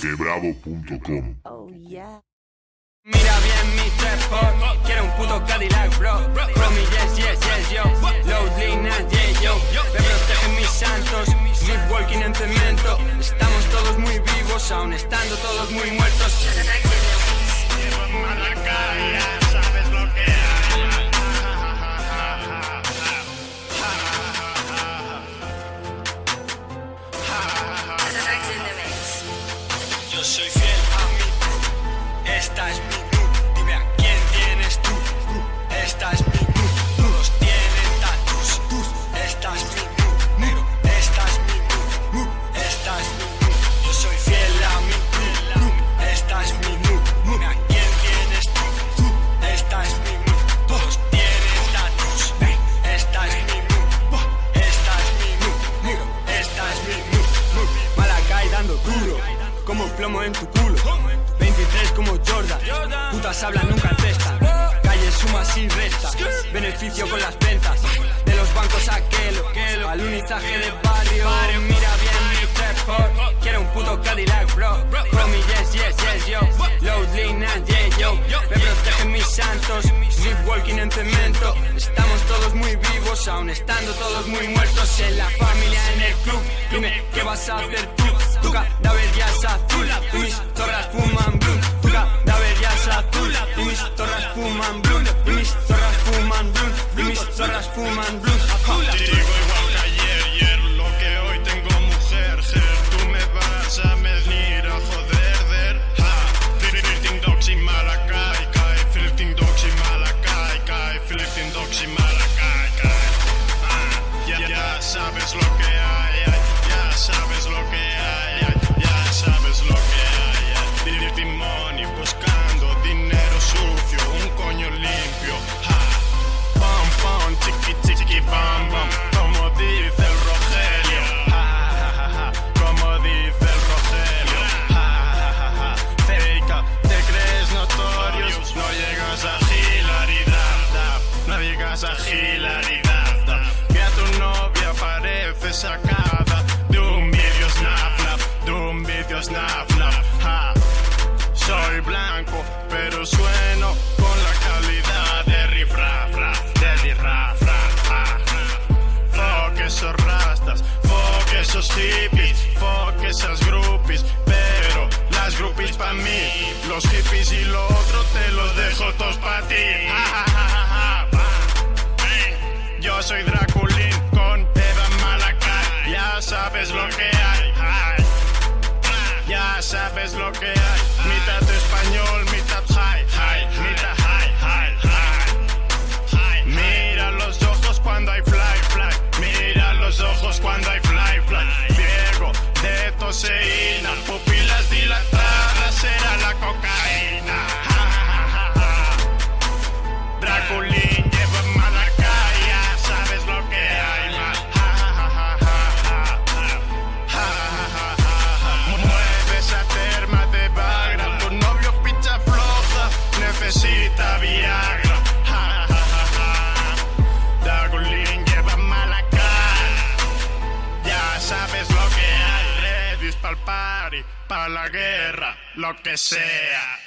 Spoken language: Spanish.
Quebravo.com Oh yeah. Mira bien mi trap quiero un puto Cadillac, bro. Bro, mi yes, yes, yes, yo. Load, lean and yeah, yo. Me protegen mis santos, sleepwalking en cemento. Estamos todos muy vivos, aún estando todos muy muertos. Esta es mi mood. Dime a quién tienes tú. Esta es mi mood. Todos tienen tatus. Esta es mi mood. Negro. Esta es mi mood. Esta es mi mood. Yo soy fiel a mí. Esta es mi mood. Dime a quién tienes tú. Esta es mi mood. Todos tienen tatus. Esta es mi mood. Esta es mi mood. Negro. Esta es mi mood. Malacay dando duro. Como plomo en tu culo. 23 como Jordan. Putas hablan, nunca testan. Calle sumas y restas. Beneficio con las ventas. De los bancos aquel. Alunizaje de barrio. Mira bien mi trap Quiero un puto Cadillac, bro. Mi yes, yes, yes, yo. Load, lean and yeah, yo. Me protegen mis santos. Sleepwalking en cemento. Estamos todos muy vivos, aún estando todos muy muertos. En la familia, en el club. Dime, ¿qué vas a hacer tú? Tu cadáver ya es azul. Mis man blue. I can't Soy blanco, pero sueno con la calidad de rifra, fra, de rifra, fra. Fuck esos rastas, fuck esos hippies, fuck esas groupies, pero las groupies pa' mí, los hippies y lo otro te los dejo todos pa' ti. Yo soy sabes lo que hay. Ready pa'l party, pa' la guerra, lo que sea.